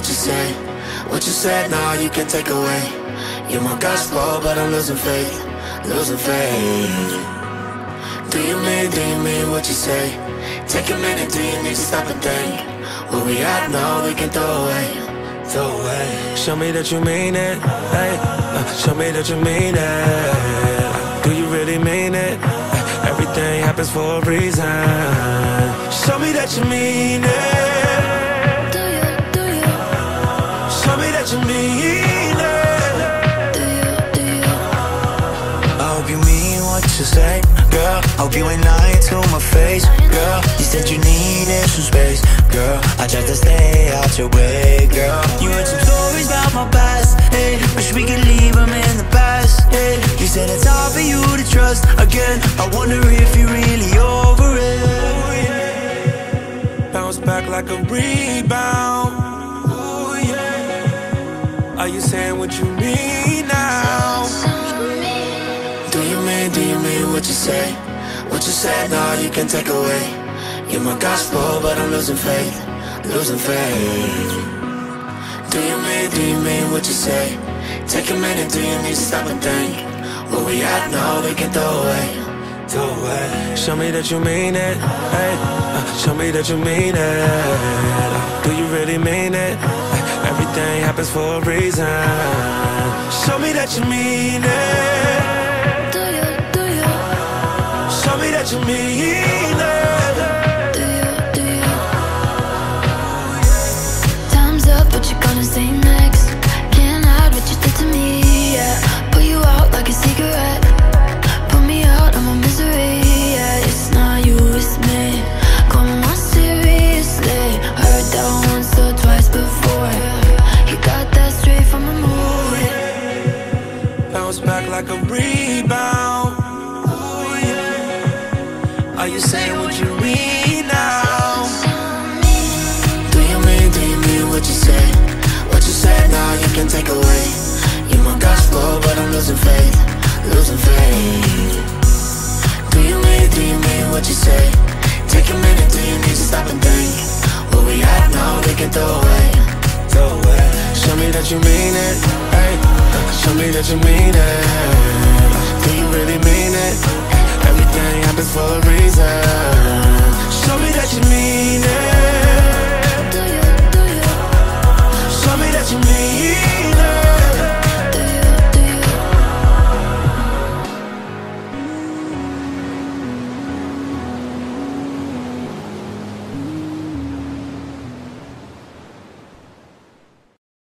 what you say. What you said, now you can take away. You're my gospel, but I'm losing faith Losing faith. Do you mean, do you mean what you say? Take a minute, do you need to stop and think? Where we at? Now, we can throw away Throw away. Show me that you mean it, hey. Uh, Show me that you mean it. Do you really mean it? Everything happens for a reason. Show me that you mean it Hope you ain't lying to my face, girl. You said you needed some space, girl. I tried to stay out your way, girl. You heard some stories about my past, hey. Wish we could leave them in the past, hey. You said it's hard for you to trust again. I wonder if you're really over it. Bounce back like a rebound. Ooh, yeah. Are you saying what you mean now? Do you mean, do you mean what you say? What you said, now you can take away. You're my gospel, but I'm losing faith Losing faith. Do you mean, do you mean what you say? Take a minute, do you need to stop and think? What we at now, we can throw away Show me that you mean it, hey. Uh, Show me that you mean it. Do you really mean it? Uh, everything happens for a reason. Show me that you mean it that you mean it do you, do you? Time's up, what you gonna say next? Can't hide what you did to me, yeah. Put you out like a cigarette. Put me out of my misery, yeah. It's not you, it's me. Come on, seriously. Heard that once or twice before. You got that straight from the moon. Bounce back like a rebound. Are you saying what you mean now? Do you mean, do you mean what you say? What you said, now you can take away. You're my gospel, but I'm losing faith Losing faith. Do you mean, do you mean what you say? Take a minute, do you need to stop and think? Where we at now, we can throw away. Throw away. Show me that you mean it, hey. Show me that you mean it